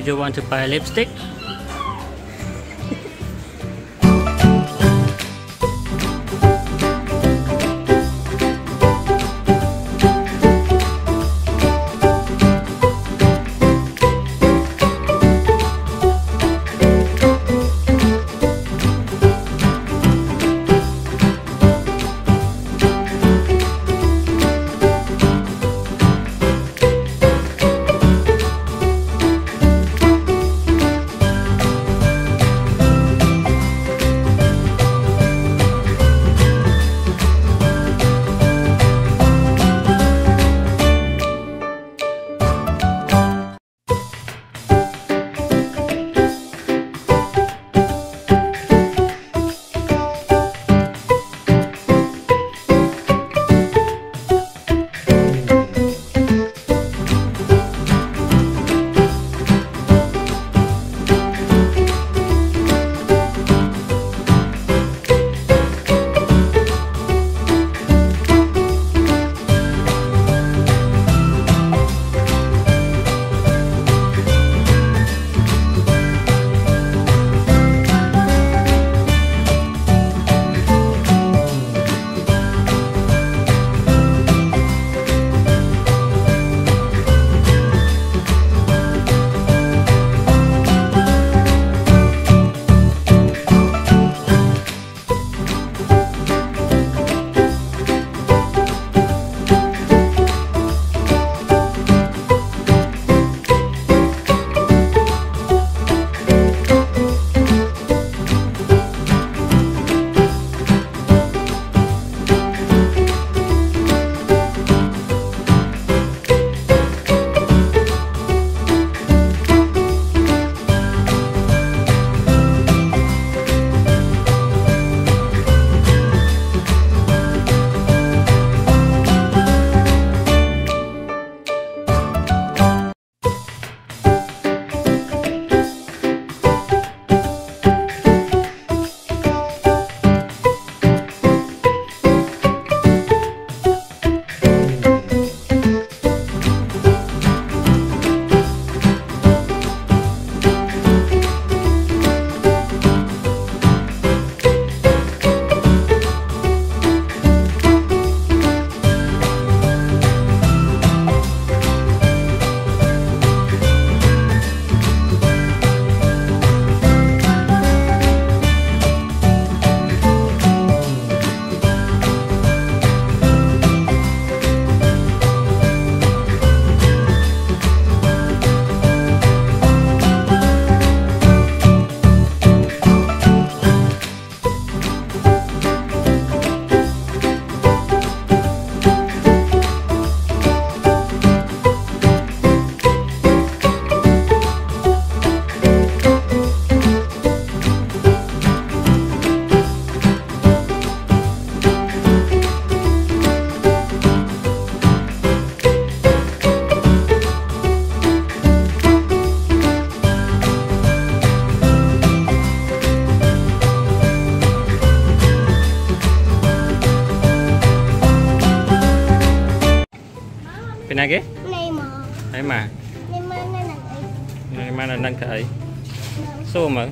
Do you want to buy lipstick? ណាគេនៃមកហើយម៉ានៃមកនៅនឹងអីហើយម៉ានៅនឹងទៅអីសួរមើល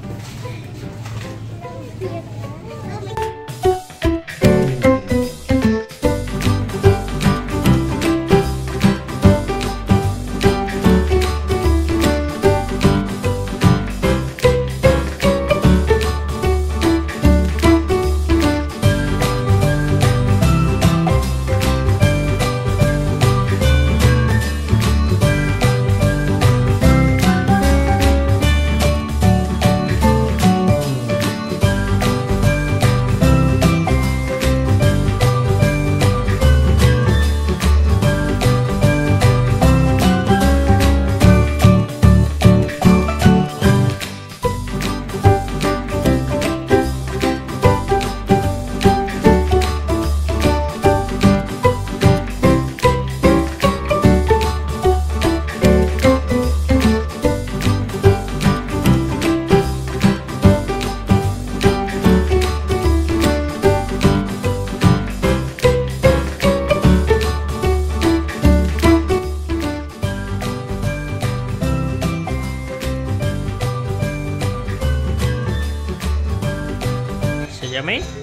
yummy?